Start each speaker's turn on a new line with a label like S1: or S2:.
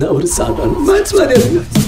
S1: நான் ஒரு சாதாரண மேட்ச் மாதிரி